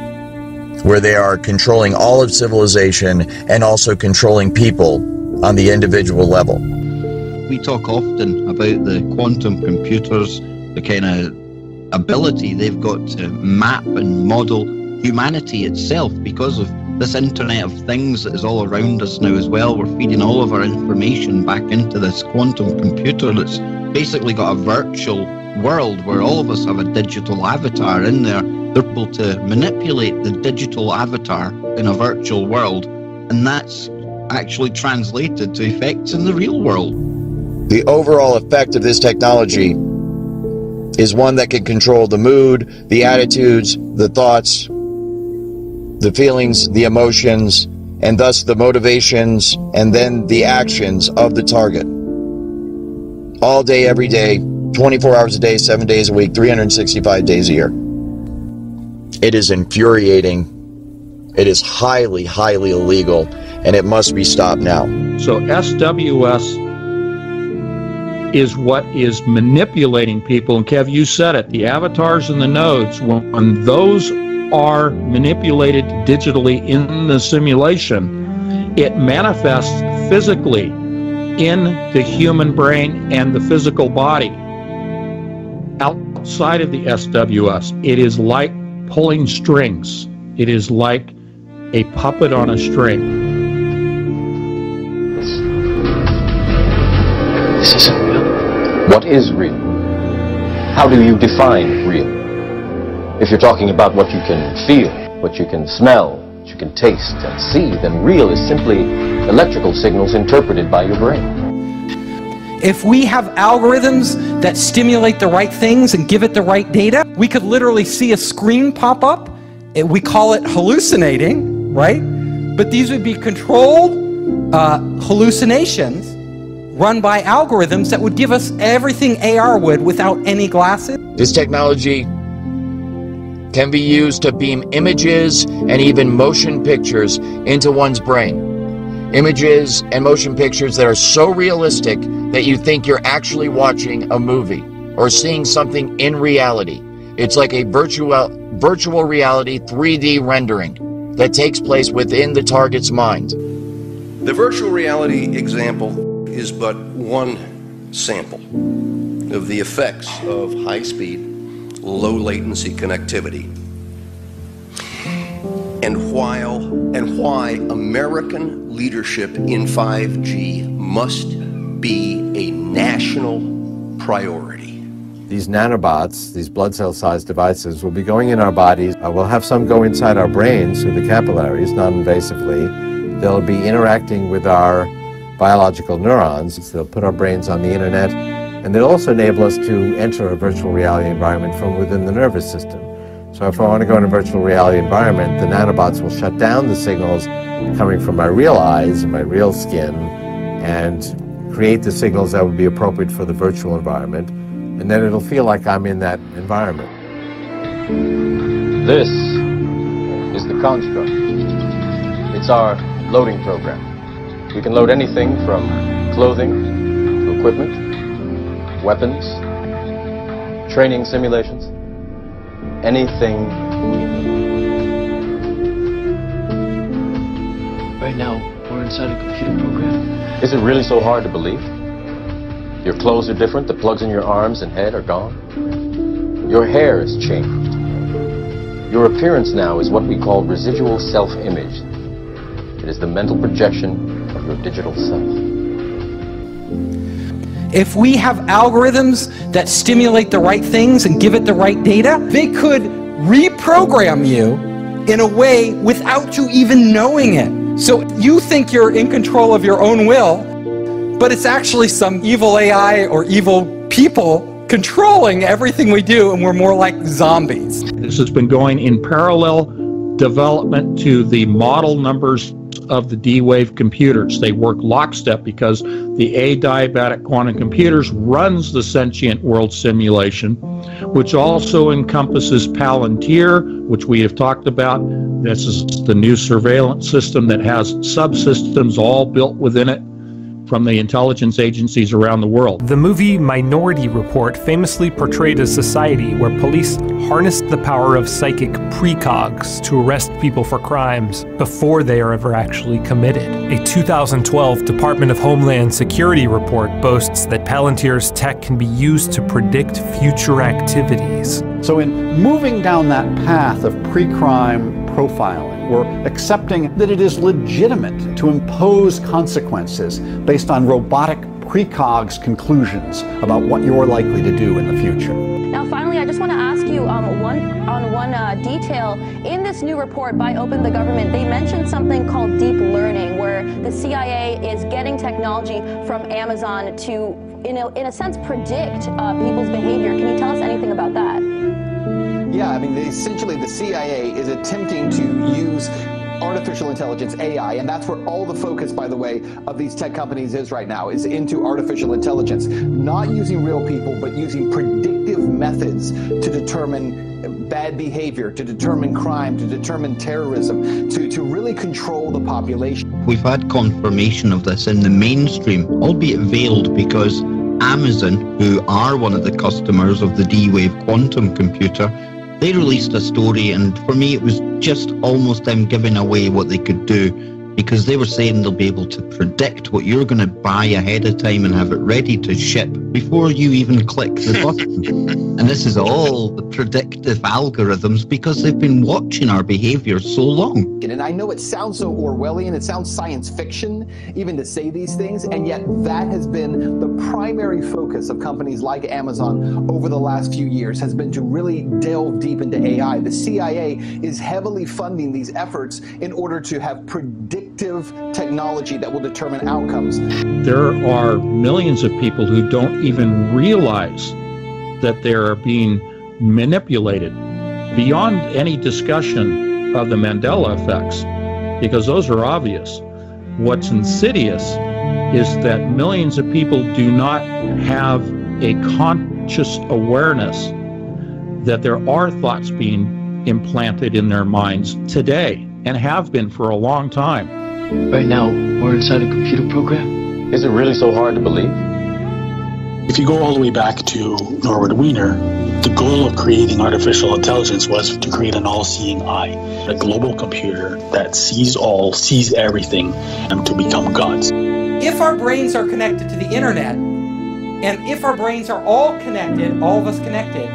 where they are controlling all of civilization and also controlling people on the individual level. We talk often about the quantum computers, the kind of ability they've got to map and model humanity itself because of this Internet of Things that is all around us now as well. We're feeding all of our information back into this quantum computer that's basically got a virtual world where all of us have a digital avatar in there. They're able to manipulate the digital avatar in a virtual world, and that's actually translated to effects in the real world. The overall effect of this technology is one that can control the mood, the attitudes, the thoughts, the feelings, the emotions, and thus the motivations and then the actions of the target. All day, every day, 24 hours a day, seven days a week, 365 days a year. It is infuriating. It is highly, highly illegal, and it must be stopped now. So, SWS is what is manipulating people. And Kev, you said it the avatars and the nodes, when those are manipulated digitally in the simulation, it manifests physically in the human brain and the physical body. Outside of the SWS, it is like pulling strings. It is like a puppet on a string. What is real? How do you define real? If you're talking about what you can feel, what you can smell, what you can taste and see, then real is simply electrical signals interpreted by your brain. If we have algorithms that stimulate the right things and give it the right data, we could literally see a screen pop up. We call it hallucinating, right? But these would be controlled uh, hallucinations run by algorithms that would give us everything AR would without any glasses. This technology can be used to beam images and even motion pictures into one's brain. Images and motion pictures that are so realistic that you think you're actually watching a movie or seeing something in reality. It's like a virtual virtual reality 3D rendering that takes place within the target's mind. The virtual reality example is but one sample of the effects of high speed low latency connectivity. And while and why American leadership in 5G must be a national priority. These nanobots, these blood cell sized devices, will be going in our bodies. Uh, we'll have some go inside our brains through the capillaries non invasively. They'll be interacting with our biological neurons. They'll put our brains on the internet and they'll also enable us to enter a virtual reality environment from within the nervous system. So if I want to go in a virtual reality environment, the nanobots will shut down the signals coming from my real eyes and my real skin and create the signals that would be appropriate for the virtual environment. And then it'll feel like I'm in that environment. This is the construct. It's our loading program. We can load anything from clothing to equipment, weapons, training simulations, anything we need. Right now, we're inside a computer program. Is it really so hard to believe? Your clothes are different, the plugs in your arms and head are gone. Your hair has changed. Your appearance now is what we call residual self-image. It is the mental projection your digital self. If we have algorithms that stimulate the right things and give it the right data, they could reprogram you in a way without you even knowing it. So you think you're in control of your own will, but it's actually some evil AI or evil people controlling everything we do, and we're more like zombies. This has been going in parallel development to the model numbers of the D-Wave computers. They work lockstep because the adiabatic quantum computers runs the sentient world simulation, which also encompasses Palantir, which we have talked about. This is the new surveillance system that has subsystems all built within it from the intelligence agencies around the world. The movie Minority Report famously portrayed a society where police harnessed the power of psychic precogs to arrest people for crimes before they are ever actually committed. A 2012 Department of Homeland Security report boasts that Palantir's tech can be used to predict future activities. So, in moving down that path of pre crime profiling, we're accepting that it is legitimate to impose consequences based on robotic precogs conclusions about what you're likely to do in the future. Now, finally, I just want to ask you um, one on one uh, detail. In this new report by Open the Government, they mentioned something called deep learning, where the CIA is getting technology from Amazon to, in a, in a sense, predict uh, people's behavior. Can you tell us anything about that? Yeah, I mean, essentially the CIA is attempting to use artificial intelligence, AI, and that's where all the focus, by the way, of these tech companies is right now, is into artificial intelligence. Not using real people, but using predictive methods to determine bad behavior, to determine crime, to determine terrorism, to, to really control the population. We've had confirmation of this in the mainstream, albeit veiled because Amazon, who are one of the customers of the D-Wave quantum computer, they released a story, and for me, it was just almost them giving away what they could do because they were saying they'll be able to predict what you're going to buy ahead of time and have it ready to ship before you even click the button. and this is all the predictive algorithms because they've been watching our behavior so long. And I know it sounds so Orwellian, it sounds science fiction even to say these things, and yet that has been the primary focus of companies like Amazon over the last few years has been to really delve deep into AI. The CIA is heavily funding these efforts in order to have predictive technology that will determine outcomes. There are millions of people who don't even realize that they're being manipulated beyond any discussion of the Mandela effects, because those are obvious. What's insidious is that millions of people do not have a conscious awareness that there are thoughts being implanted in their minds today and have been for a long time. Right now, we're inside a computer program. Is it really so hard to believe? If you go all the way back to Norbert Wiener, the goal of creating artificial intelligence was to create an all seeing eye, a global computer that sees all, sees everything, and to become gods. If our brains are connected to the internet, and if our brains are all connected, all of us connected,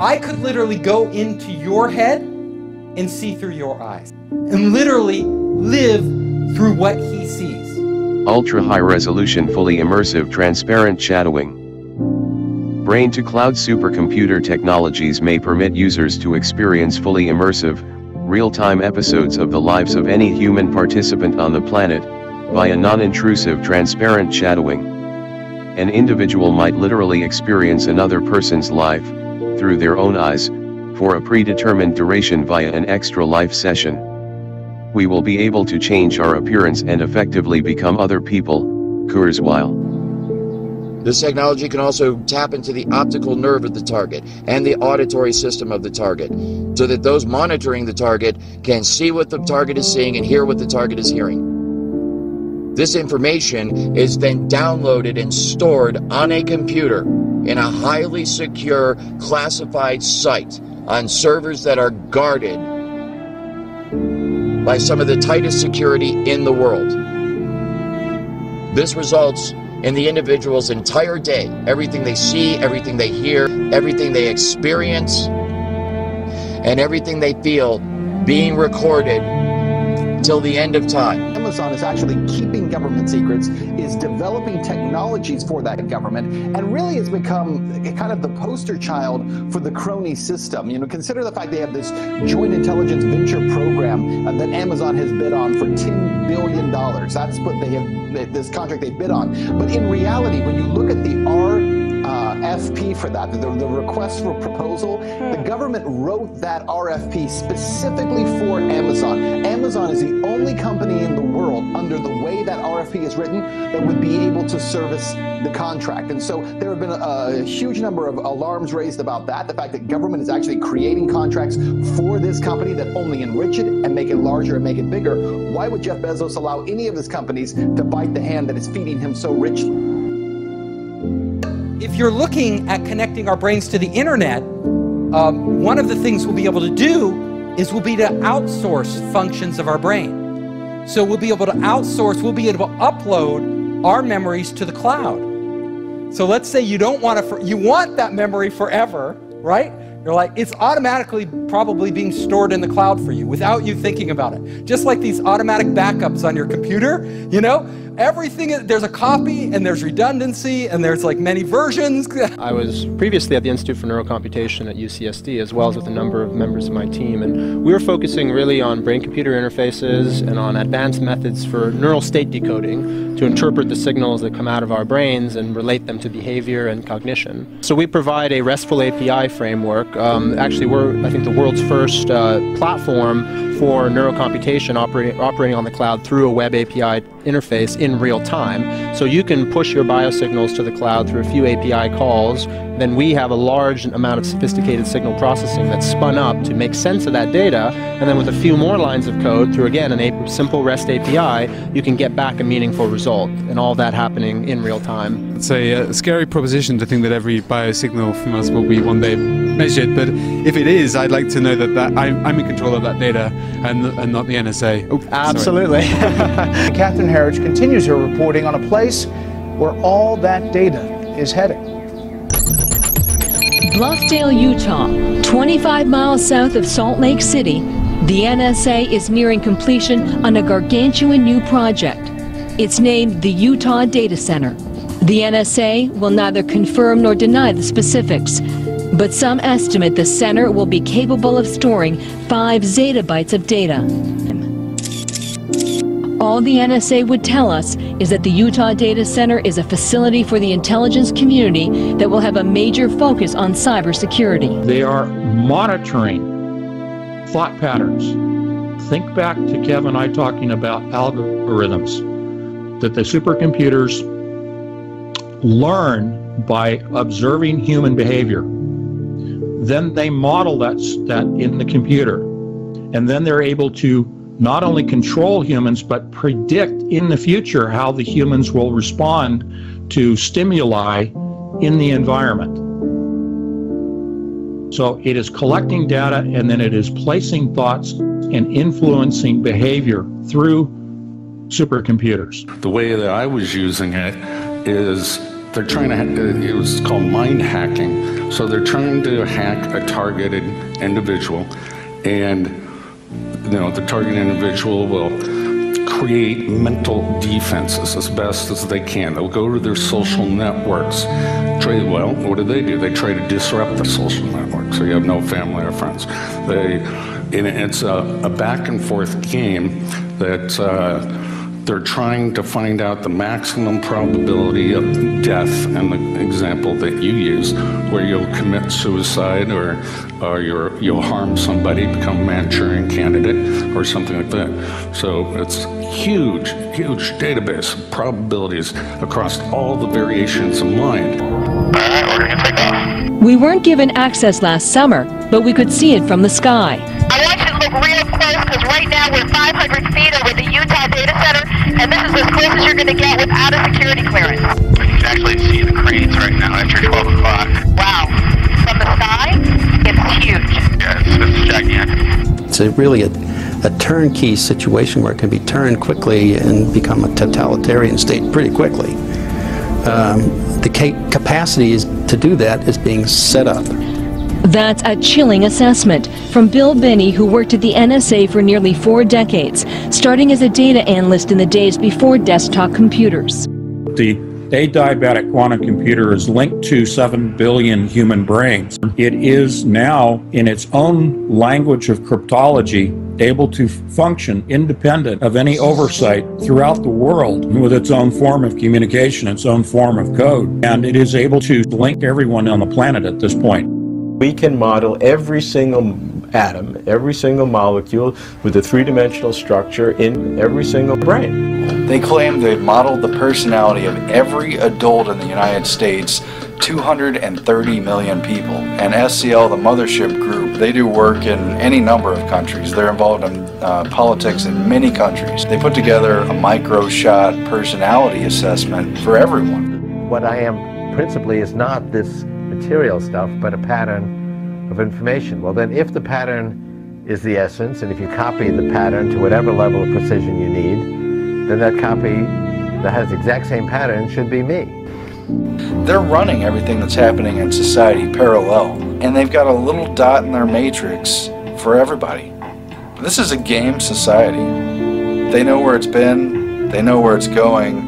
I could literally go into your head and see through your eyes and literally live through what he sees. Ultra high resolution, fully immersive, transparent shadowing. Brain to cloud supercomputer technologies may permit users to experience fully immersive, real time episodes of the lives of any human participant on the planet, via a non intrusive, transparent shadowing. An individual might literally experience another person's life, through their own eyes, for a predetermined duration via an extra life session. We will be able to change our appearance and effectively become other people, Kurzweil. This technology can also tap into the optical nerve of the target and the auditory system of the target so that those monitoring the target can see what the target is seeing and hear what the target is hearing. This information is then downloaded and stored on a computer in a highly secure, classified site on servers that are guarded by some of the tightest security in the world. This results in the individual's entire day everything they see, everything they hear, everything they experience, and everything they feel being recorded till the end of time. Amazon is actually keeping government secrets, is developing technologies for that government, and really has become kind of the poster child for the crony system. You know, consider the fact they have this joint intelligence venture program uh, that Amazon has bid on for $10 billion. That's what they have, this contract they bid on. But in reality, when you look at the R FP for that, the, the request for proposal, the hmm. government wrote that RFP specifically for Amazon. Amazon is the only company in the world under the way that RFP is written that would be able to service the contract. And so there have been a, a huge number of alarms raised about that. The fact that government is actually creating contracts for this company that only enrich it and make it larger and make it bigger. Why would Jeff Bezos allow any of his companies to bite the hand that is feeding him so richly? If you're looking at connecting our brains to the internet, um, one of the things we'll be able to do is we'll be to outsource functions of our brain. So we'll be able to outsource, we'll be able to upload our memories to the cloud. So let's say you don't want to, you want that memory forever, right? You're like, it's automatically probably being stored in the cloud for you without you thinking about it. Just like these automatic backups on your computer, you know? Everything, there's a copy and there's redundancy and there's like many versions. I was previously at the Institute for Neurocomputation at UCSD as well as with a number of members of my team. And we were focusing really on brain computer interfaces and on advanced methods for neural state decoding to interpret the signals that come out of our brains and relate them to behavior and cognition. So we provide a RESTful API framework. Um, actually, we're, I think, the world's first uh, platform for neurocomputation operating, operating on the cloud through a web API interface in real time. So you can push your biosignals to the cloud through a few API calls. Then we have a large amount of sophisticated signal processing that's spun up to make sense of that data. And then with a few more lines of code through, again, a simple REST API, you can get back a meaningful result. And all that happening in real time. It's a, a scary proposition to think that every biosignal from us will be one day measured. But if it is, I'd like to know that, that I'm, I'm in control of that data and, and not the NSA. Oh, Absolutely. Catherine Herridge continues her reporting on a place where all that data is heading. Bluffdale, Utah, 25 miles south of Salt Lake City, the NSA is nearing completion on a gargantuan new project. It's named the Utah Data Center. The NSA will neither confirm nor deny the specifics, but some estimate the center will be capable of storing 5 zettabytes of data. All the NSA would tell us is that the Utah Data Center is a facility for the intelligence community that will have a major focus on cybersecurity. They are monitoring thought patterns. Think back to Kevin and I talking about algorithms, that the supercomputers learn by observing human behavior. Then they model that, that in the computer. And then they're able to not only control humans, but predict in the future how the humans will respond to stimuli in the environment. So it is collecting data and then it is placing thoughts and influencing behavior through supercomputers. The way that I was using it is they're trying to, it was called mind hacking. So they're trying to hack a targeted individual and you know, the targeted individual will create mental defenses as best as they can. They'll go to their social networks. Try, well, what do they do? They try to disrupt the social network so you have no family or friends. They, and it's a, a back and forth game that uh, they're trying to find out the maximum probability of death and the example that you use where you'll commit suicide or, or you you'll harm somebody become a manchurian candidate or something like that so it's huge huge database of probabilities across all the variations of mind We weren't given access last summer, but we could see it from the sky. I want you to look real close because right now we're 500 feet over the Utah data center, and this is as close as you're going to get without a security clearance. You can actually see the cranes right now after 12 o'clock. Wow. From the sky, it's huge. Yeah, it's, it's gigantic. It's a really a, a turnkey situation where it can be turned quickly and become a totalitarian state pretty quickly. Um, the ca- capacity is, to do that is being set up. That's a chilling assessment from Bill Binney, who worked at the NSA for nearly four decades, starting as a data analyst in the days before desktop computers. The adiabatic quantum computer is linked to 7 billion human brains. It is now, in its own language of cryptology, able to function independent of any oversight throughout the world with its own form of communication, its own form of code. And it is able to link everyone on the planet at this point. We can model every single atom, every single molecule with a three-dimensional structure in every single brain. They claim they've modeled the personality of every adult in the United States, 230 million people. And SCL, the mothership group, they do work in any number of countries. They're involved in uh, politics in many countries. They put together a micro shot personality assessment for everyone. What I am principally is not this material stuff, but a pattern of information. Well, then, if the pattern is the essence, and if you copy the pattern to whatever level of precision you need, then that copy that has the exact same pattern should be me. They're running everything that's happening in society parallel, and they've got a little dot in their matrix for everybody. This is a game society. They know where it's been, they know where it's going,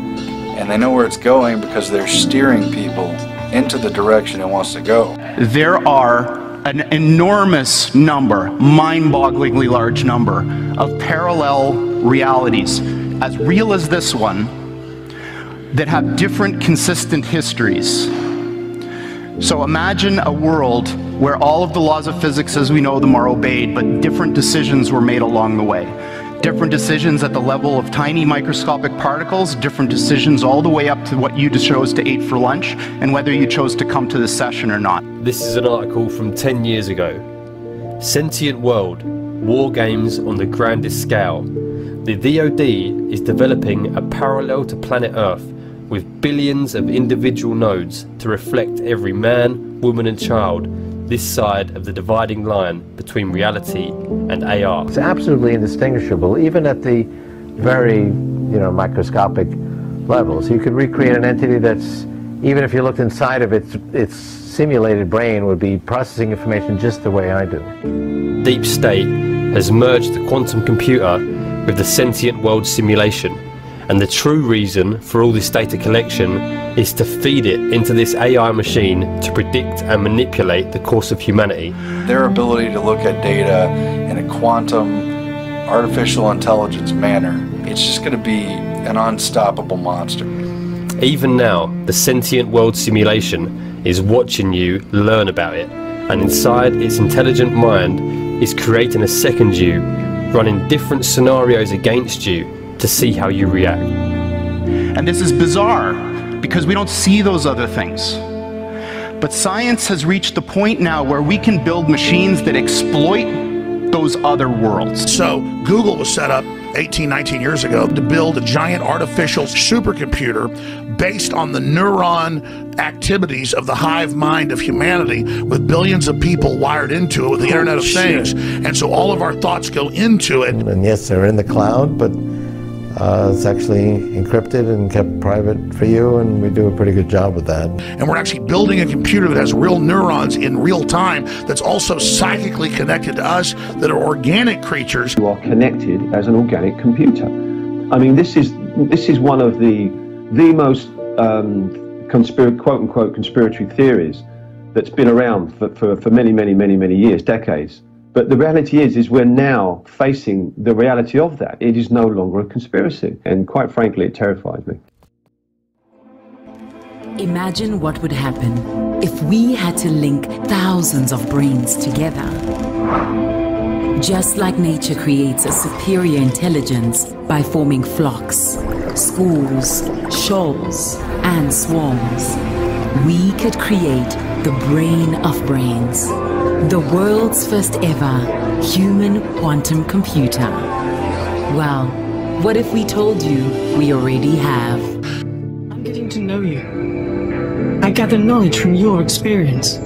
and they know where it's going because they're steering people into the direction it wants to go. There are an enormous number, mind-bogglingly large number, of parallel realities, as real as this one, that have different consistent histories. So imagine a world where all of the laws of physics as we know them are obeyed, but different decisions were made along the way. Different decisions at the level of tiny microscopic particles, different decisions all the way up to what you chose to eat for lunch, and whether you chose to come to this session or not. This is an article from 10 years ago. Sentient World War Games on the Grandest Scale. The DoD is developing a parallel to planet Earth with billions of individual nodes to reflect every man, woman, and child this side of the dividing line between reality and AR. It's absolutely indistinguishable, even at the very, you know, microscopic levels. You could recreate an entity that's, even if you looked inside of it, its simulated brain would be processing information just the way I do. Deep State has merged the quantum computer with the sentient world simulation. And the true reason for all this data collection is to feed it into this AI machine to predict and manipulate the course of humanity. Their ability to look at data in a quantum, artificial intelligence manner, it's just going to be an unstoppable monster. Even now, the sentient world simulation is watching you learn about it, and inside its intelligent mind is creating a second you, running different scenarios against you to see how you react. And this is bizarre because we don't see those other things. But science has reached the point now where we can build machines that exploit those other worlds. So Google was set up 18, 19 years ago to build a giant artificial supercomputer based on the neuron activities of the hive mind of humanity with billions of people wired into it with the Internet of oh, Things. And so all of our thoughts go into it. And yes, they're in the cloud, but uh, it's actually encrypted and kept private for you, and we do a pretty good job with that. And we're actually building a computer that has real neurons in real time that's also psychically connected to us that are organic creatures. You are connected as an organic computer. I mean, this is this is one of the the most um, conspir- quote unquote conspiratory theories that's been around for, for, for many, many, many, many years, decades. But the reality is, is we're now facing the reality of that. It is no longer a conspiracy. And quite frankly, it terrifies me. Imagine what would happen if we had to link thousands of brains together. Just like nature creates a superior intelligence by forming flocks, schools, shoals, and swarms, we could create the brain of brains, the world's first ever human quantum computer. Well, what if we told you we already have? I'm getting to know you. I gather knowledge from your experience.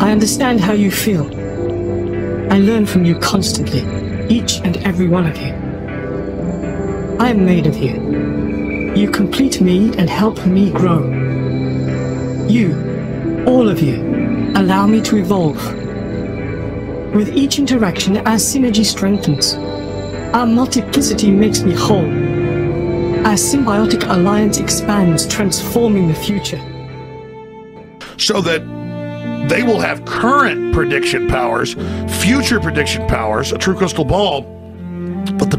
I understand how you feel. I learn from you constantly, each and every one of you. I am made of you. You complete me and help me grow. You, all of you, allow me to evolve. With each interaction, our synergy strengthens. Our multiplicity makes me whole. Our symbiotic alliance expands, transforming the future. So that they will have current prediction powers, future prediction powers, a true crystal ball.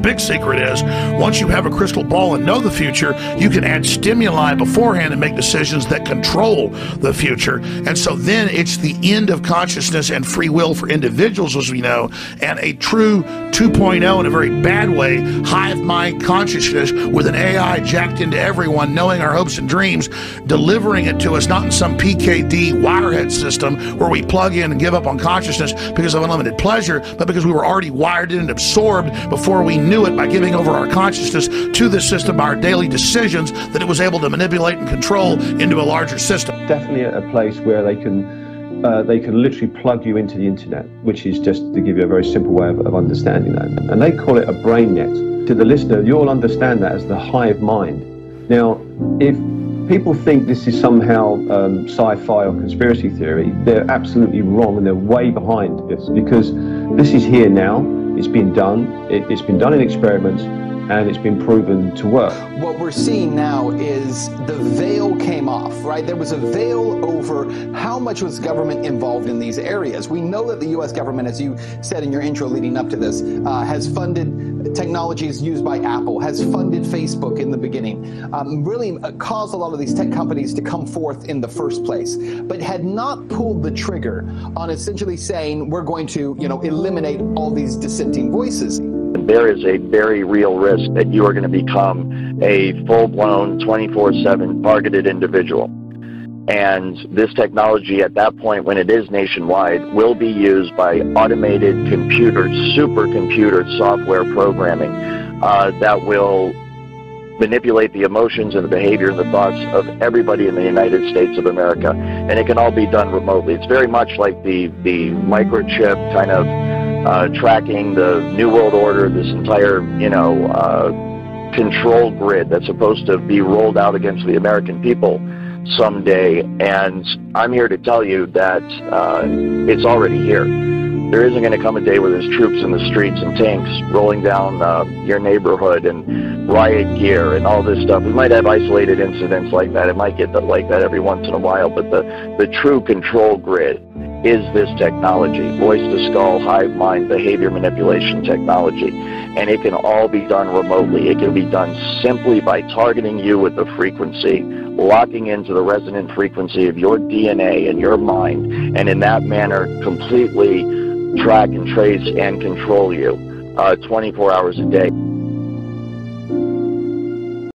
Big secret is once you have a crystal ball and know the future, you can add stimuli beforehand and make decisions that control the future. And so then it's the end of consciousness and free will for individuals, as we know, and a true 2.0 in a very bad way, hive mind consciousness with an AI jacked into everyone, knowing our hopes and dreams, delivering it to us, not in some PKD wirehead system where we plug in and give up on consciousness because of unlimited pleasure, but because we were already wired in and absorbed before we knew it by giving over our consciousness to this system our daily decisions that it was able to manipulate and control into a larger system. Definitely a place where they can uh, they can literally plug you into the internet, which is just to give you a very simple way of, of understanding that. And they call it a brain net. To the listener, you'll understand that as the hive mind. Now, if people think this is somehow um, sci-fi or conspiracy theory, they're absolutely wrong and they're way behind this because this is here now. It's been done. It, it's been done in experiments and it's been proven to work. What we're seeing now is the veil came off, right? There was a veil over how much was government involved in these areas. We know that the U.S. government, as you said in your intro leading up to this, uh, has funded technologies used by Apple, has funded Facebook in the beginning, um, really caused a lot of these tech companies to come forth in the first place, but had not pulled the trigger on essentially saying we're going to, you know, eliminate all these dissenting voices there is a very real risk that you are going to become a full blown 24 7 targeted individual. And this technology, at that point, when it is nationwide, will be used by automated computer, supercomputer software programming uh, that will manipulate the emotions and the behavior and the thoughts of everybody in the United States of America. And it can all be done remotely. It's very much like the, the microchip kind of uh, tracking the New World Order, this entire, you know, uh, control grid that's supposed to be rolled out against the American people someday. And I'm here to tell you that uh, it's already here. There isn't going to come a day where there's troops in the streets and tanks rolling down uh, your neighborhood and riot gear and all this stuff. We might have isolated incidents like that. It might get like that every once in a while, but the, the true control grid is this technology, voice to skull, hive mind, behavior manipulation technology. And it can all be done remotely. It can be done simply by targeting you with the frequency, locking into the resonant frequency of your DNA and your mind, and in that manner completely track and trace and control you uh, 24 hours a day.